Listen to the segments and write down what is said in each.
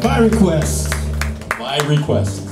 by request. By request.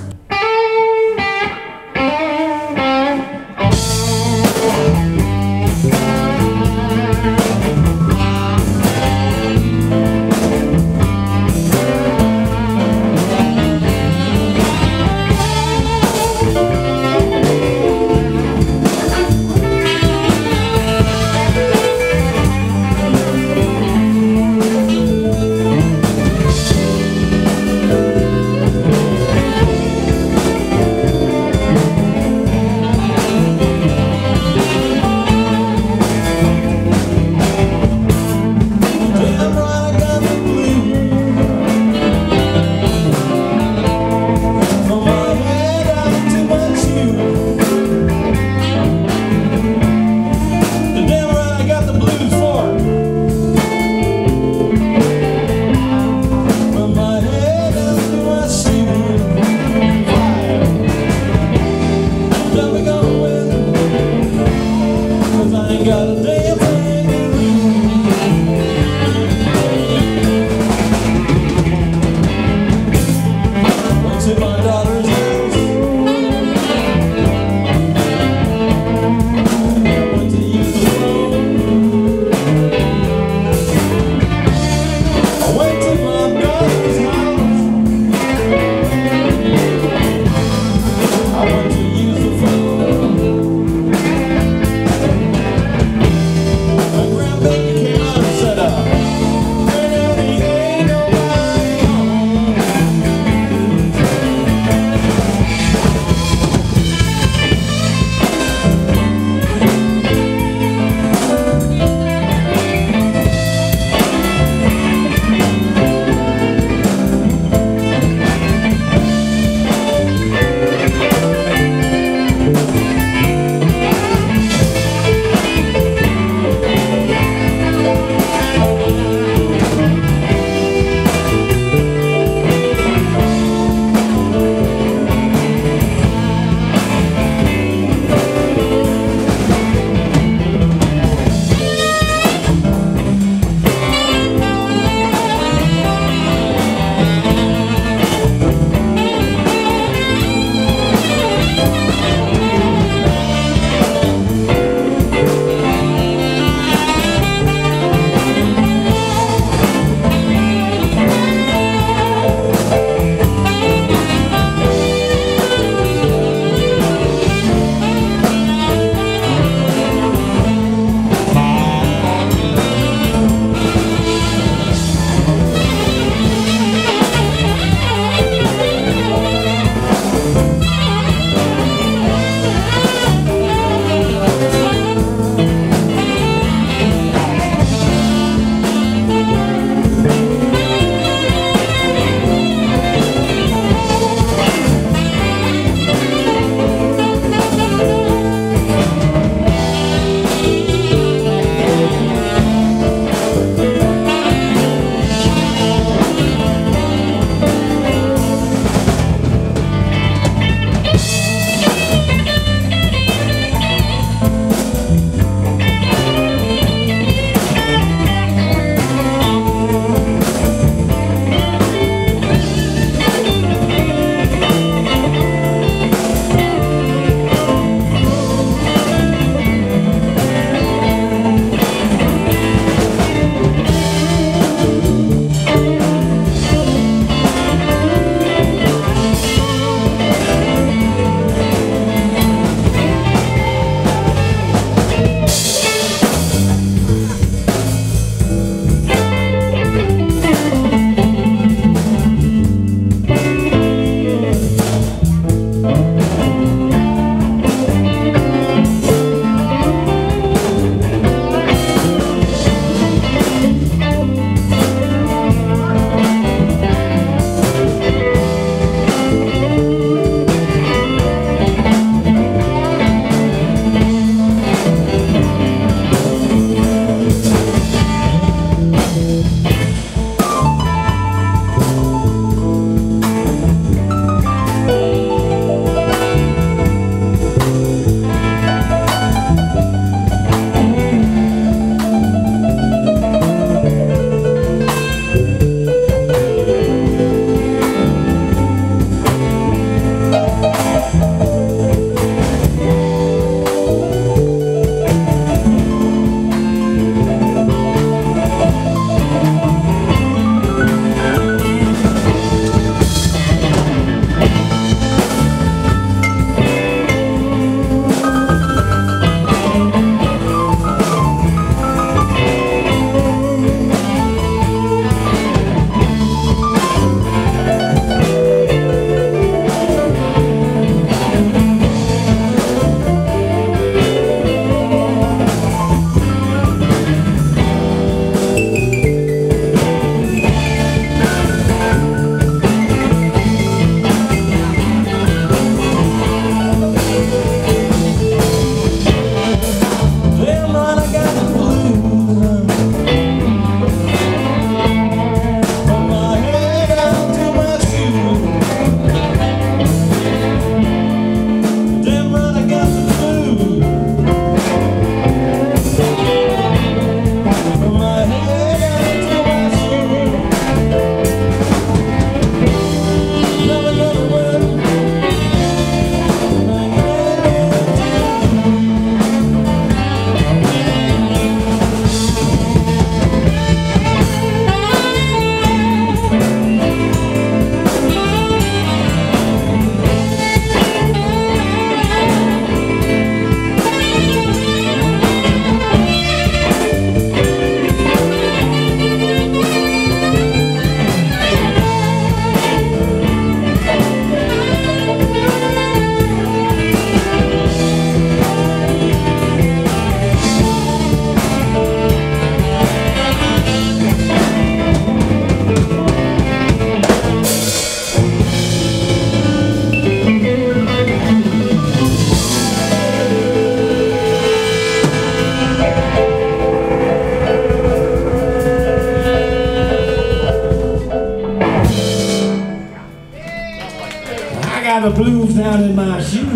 blue down in my shoes.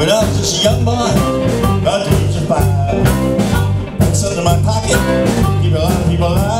When I was just a young boy, my dreams were fire. Put something in my pocket, keep a lot of people alive.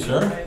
Sir?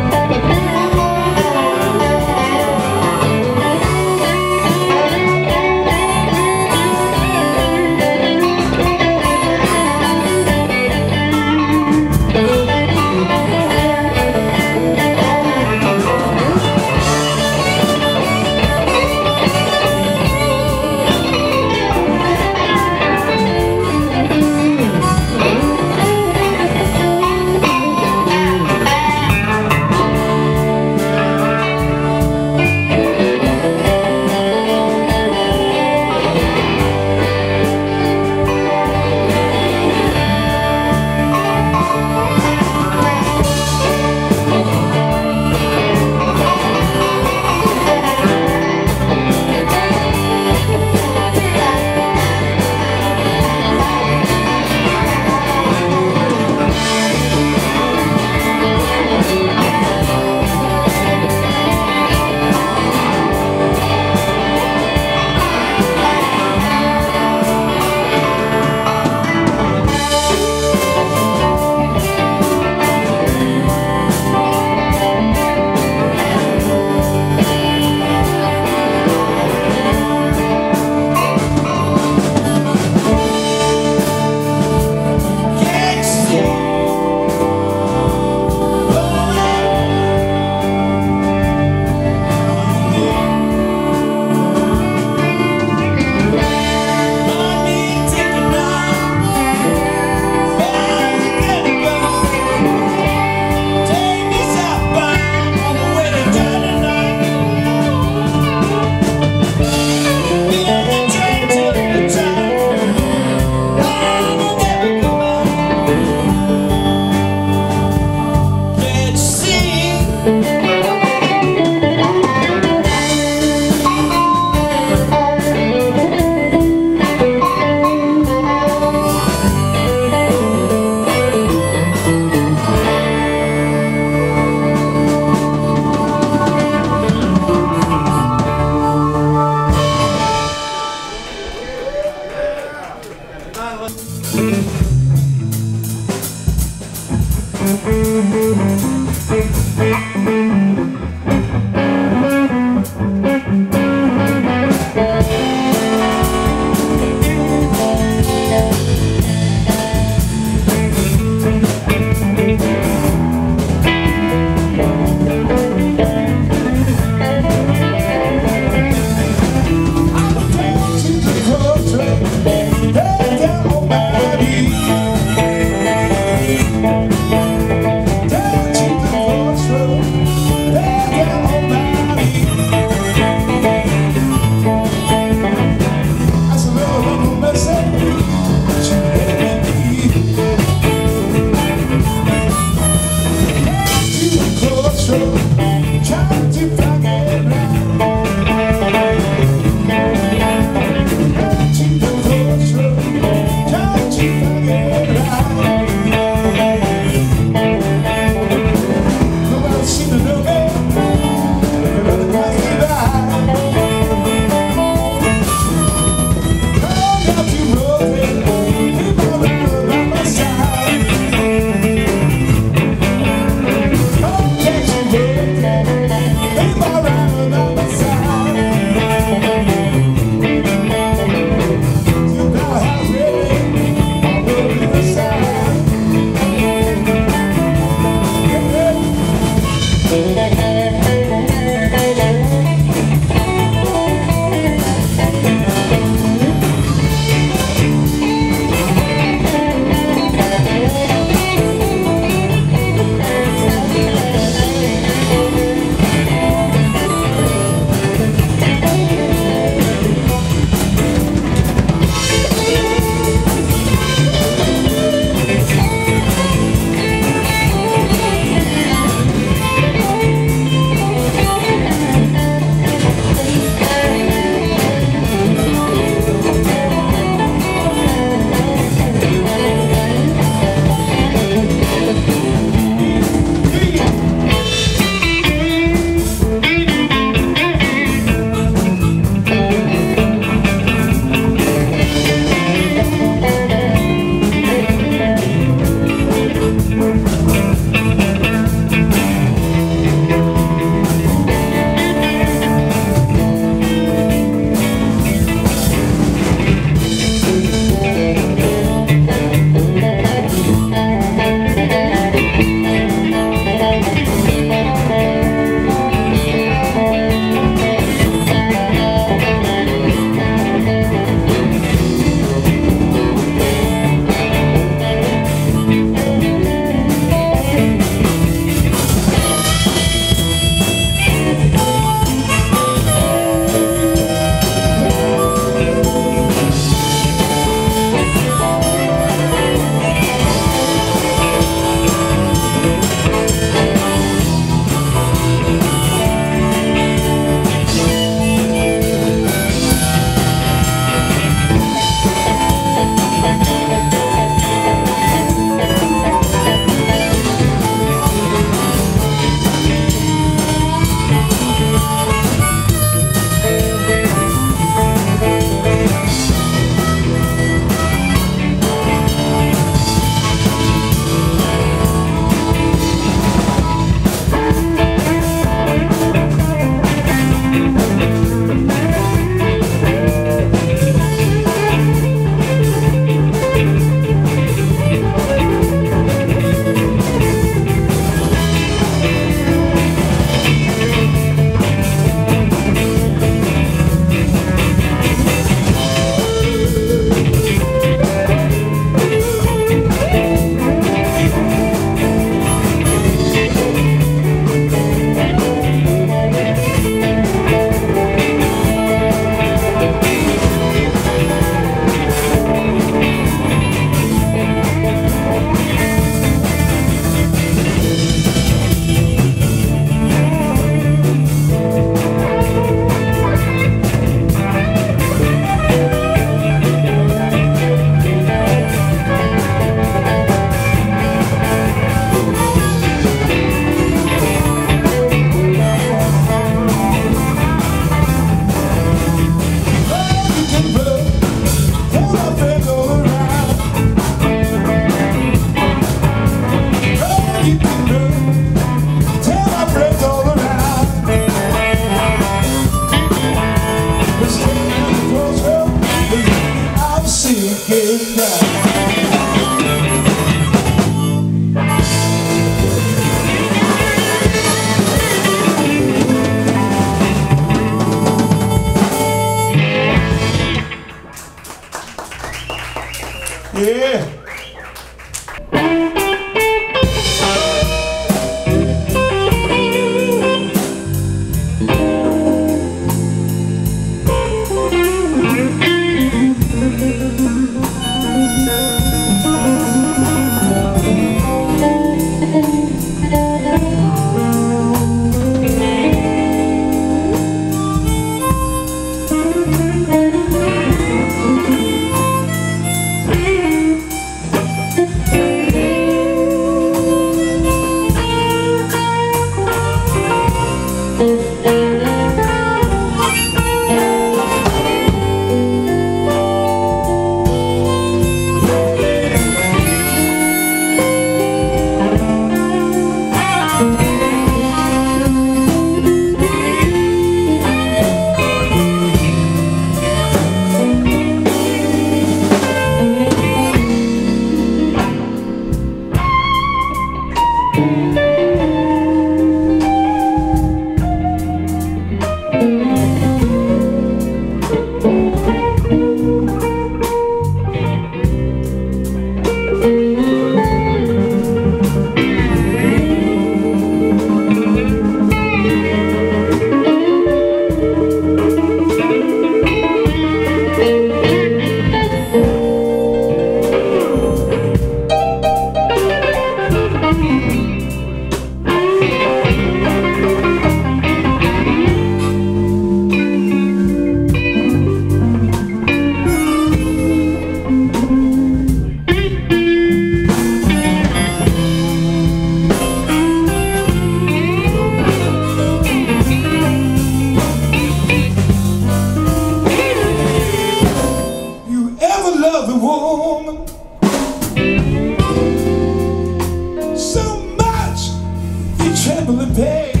trembling pain.